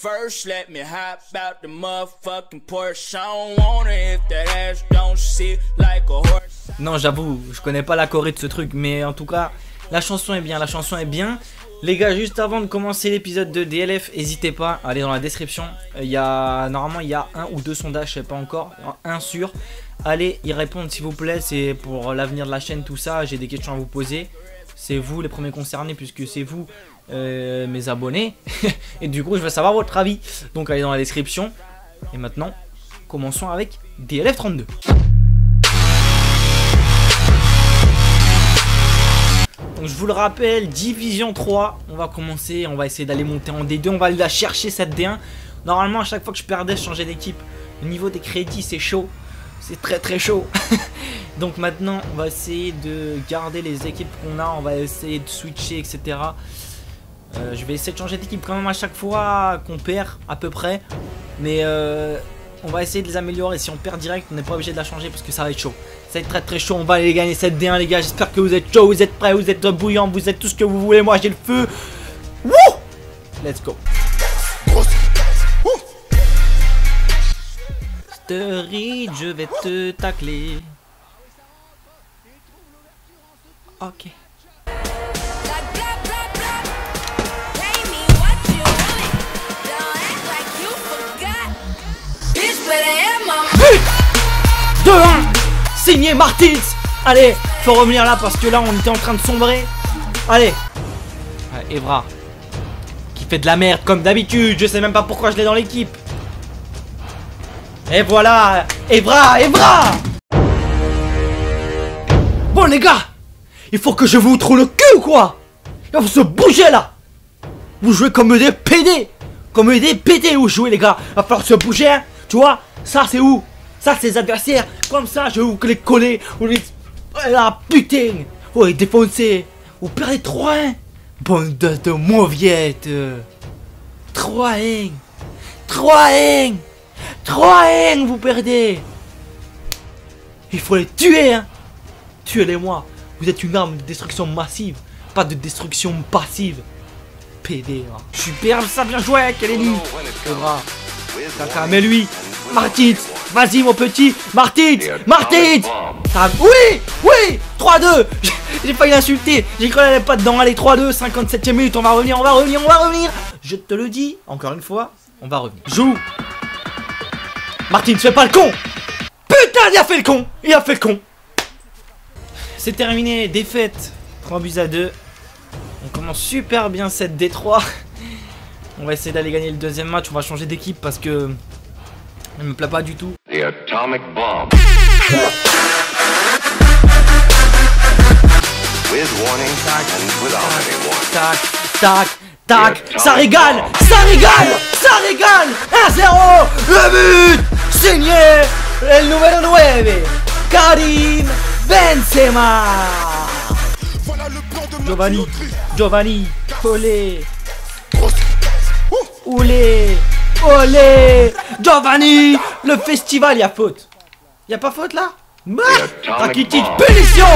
First, let me hop out the motherfucking Porsche. I don't if that ass don't sit like a horse. Non, j'avoue, je connais pas la choré de ce truc, mais en tout cas, la chanson est bien, la chanson est bien. Les gars, juste avant de commencer l'épisode de DLF, n'hésitez pas à aller dans la description. Il y a normalement il y a un ou deux sondages, je sais pas encore, un sûr. Allez y répondre s'il vous plaît, c'est pour l'avenir de la chaîne, tout ça. J'ai des questions à vous poser. C'est vous les premiers concernés puisque c'est vous euh, mes abonnés. et du coup, je veux savoir votre avis. Donc allez dans la description. Et maintenant, commençons avec DLF32. Donc je vous le rappelle, Division 3, on va commencer, on va essayer d'aller monter en D2, on va aller la chercher cette D1. Normalement, à chaque fois que je perdais, je changeais d'équipe. Au niveau des crédits, c'est chaud. C'est très très chaud. Donc maintenant, on va essayer de garder les équipes qu'on a, on va essayer de switcher, etc. Euh, je vais essayer de changer d'équipe quand même à chaque fois qu'on perd, à peu près. Mais euh, on va essayer de les améliorer. Si on perd direct, on n'est pas obligé de la changer parce que ça va être chaud. Ça va être très très chaud. On va aller gagner cette D1, les gars. J'espère que vous êtes chaud, vous êtes prêts, vous êtes bouillant, vous êtes tout ce que vous voulez. Moi, j'ai le feu. Wouh Let's go. Story, je vais te tacler. Ok. Signé Martins Allez, faut revenir là parce que là on était en train de sombrer. Allez. Evra. Qui fait de la merde comme d'habitude. Je sais même pas pourquoi je l'ai dans l'équipe. Et voilà Evra Evra Bon les gars Il faut que je vous trouve le cul ou quoi? Il faut se bouger là Vous jouez comme des PD Comme des PD vous jouez les gars Il va falloir se bouger hein Tu vois Ça c'est où? Ça, c'est les adversaires. Comme ça, je vais vous les coller. Vous les... Ah, putain. Vous les défoncer. Vous perdez 3-1. Bande de mauviettes. 3-1. 3-1. 3-1, vous perdez. Il faut les tuer, hein. Tuez-les moi. Vous êtes une arme de destruction massive. Pas de destruction passive. PD. Hein. Super, ça bien joué. Caca, mais lui. Martins Vas-y mon petit Martins Martins. Oui Oui 3-2 J'ai failli l'insulter J'ai cru qu'elle pas dedans. Allez 3-2 57ème minute On va revenir On va revenir On va revenir. Je te le dis Encore une fois On va revenir. Joue. Martins fais pas le con. Putain il a fait le con Il a fait le con. C'est terminé Défaite 3 buts à 2 On commence super bien cette D3 On va essayer d'aller gagner le deuxième match On va changer d'équipe parce que elle me plaît pas du tout. The atomic bomb. With warning and without any warning. Tac, tac, tac. Ça régale, ça régale, ça régale. 1-0. Le but signé le numéro 9. Karim Benzema. Giovanni, Giovanni, Olé. Oulé. Olé Giovanni Le festival, y a faute. Y a pas faute là bah Rakitic, punition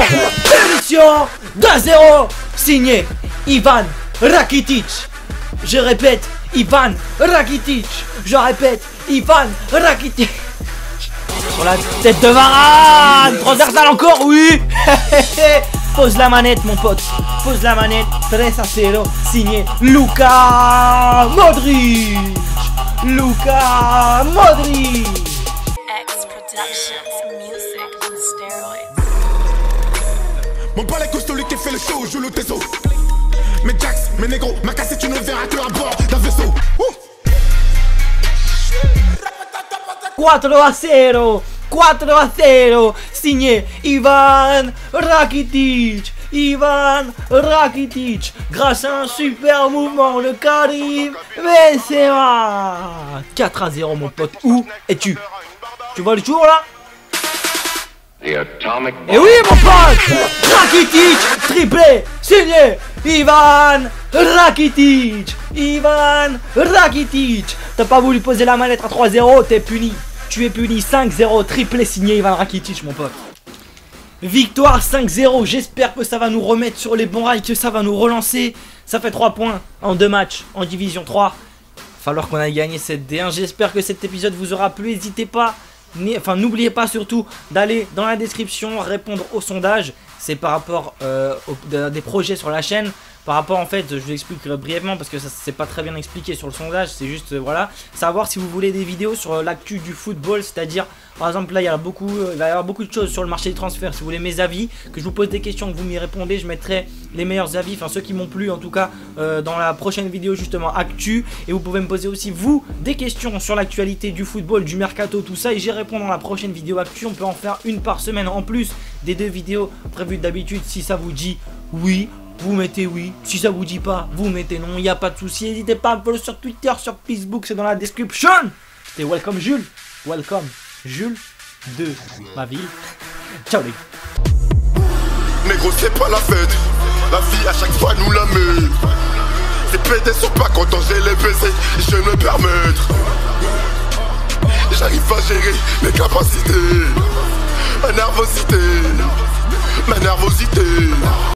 Punition 2-0 Signé Ivan Rakitic Je répète, Ivan Rakitic Je répète, Ivan Rakitic Sur la tête de Varane Transversal encore, oui Pose la manette, mon pote. Pose la manette. 3 à 0. Signé Luca Modric. Luca Modric. Mon palais costaud, lui qui fait le show, joue le teso. Mais Jax, mes négros, ma cassette, tu ne verras que à bord d'un vaisseau. 4 à 0 4 à 0 signé Ivan Rakitic Ivan Rakitic. Grâce à un super mouvement de Karim Benzema. 4 à 0 mon pote. Où es-tu? Tu vois le jour là? Et oui mon pote! Rakitic triplé signé Ivan Rakitic. Ivan Rakitic. T'as pas voulu poser la manette à 3-0, t'es puni tu es puni 5-0, triplé signé Ivan Rakitic mon pote. Victoire 5-0, j'espère que ça va nous remettre sur les bons rails, que ça va nous relancer. Ça fait 3 points en 2 matchs en Division 3. falloir qu'on aille gagner cette D1. J'espère que cet épisode vous aura plu. N'hésitez pas, enfin n'oubliez pas surtout d'aller dans la description répondre au sondage. C'est par rapport euh, des projets sur la chaîne. Par rapport en fait, je vous explique brièvement parce que ça c'est pas très bien expliqué sur le sondage, c'est juste euh, voilà, savoir si vous voulez des vidéos sur euh, l'actu du football, c'est-à-dire par exemple là il y a beaucoup il va y avoir beaucoup de choses sur le marché des transferts, si vous voulez mes avis, que je vous pose des questions, que vous m'y répondez, je mettrai les meilleurs avis, enfin ceux qui m'ont plu en tout cas dans la prochaine vidéo justement actu. Et vous pouvez me poser aussi vous des questions sur l'actualité du football, du mercato, tout ça et j'y réponds dans la prochaine vidéo actu, on peut en faire une par semaine en plus des deux vidéos prévues d'habitude si ça vous dit oui vous mettez oui. Si ça vous dit pas, vous mettez non. Il a pas de souci. N'hésitez pas à me follow sur Twitter, sur Facebook, c'est dans la description. C'était welcome Jules. Welcome Jules de ma ville. Ciao les gars. Négro, c'est pas la fête. La vie à chaque fois nous la met. C'est pédés sont pas contents, j'ai les baisers. Je me permettre. J'arrive à gérer mes capacités. Ma nervosité. Ma nervosité.